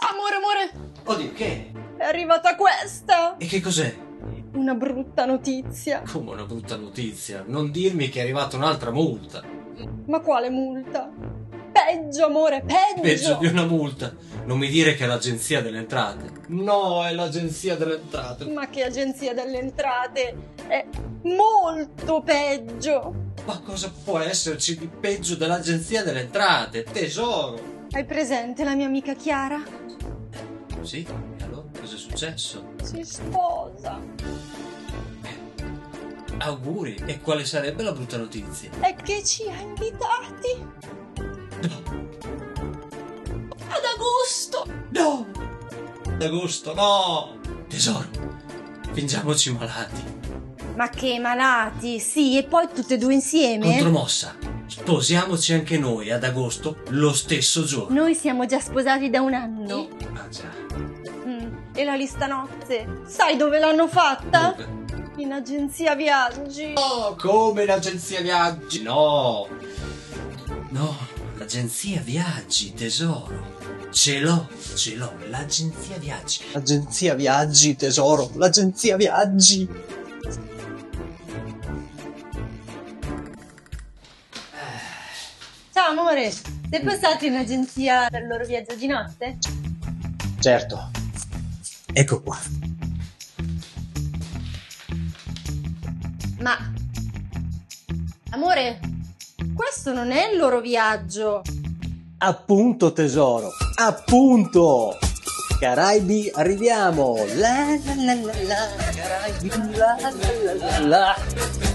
Amore, amore, Oddio, che? è arrivata questa! E che cos'è? Una brutta notizia. Come una brutta notizia. Non dirmi che è arrivata un'altra multa. Ma quale multa? Peggio, amore, peggio! Peggio di una multa. Non mi dire che è l'agenzia delle entrate. No, è l'agenzia delle entrate. Ma che agenzia delle entrate? È molto peggio! Ma cosa può esserci di peggio dell'agenzia delle entrate? Tesoro! Hai presente la mia amica Chiara? Sì? E allora cosa è successo? Si sposa. Auguri. E quale sarebbe la brutta notizia? È che ci ha invitati No! ad agosto! No! D'agosto, no! Tesoro, fingiamoci malati. Ma che malati, sì, e poi tutte e due insieme? Contromossa. Sposiamoci anche noi ad agosto, lo stesso giorno. Noi siamo già sposati da un anno. Ah già. Mm, E la lista nozze? Sai dove l'hanno fatta? Dove? In agenzia viaggi. No, come l'agenzia viaggi? No. No, l'agenzia viaggi, tesoro. Ce l'ho, ce l'ho, l'agenzia viaggi. L'agenzia viaggi, tesoro, l'agenzia viaggi. Amore, sei passato in agenzia per il loro viaggio di notte? Certo. Ecco qua. Ma... Amore, questo non è il loro viaggio. Appunto tesoro, appunto! Caraibi, arriviamo! La la la la la, Caraibi, la la la la la.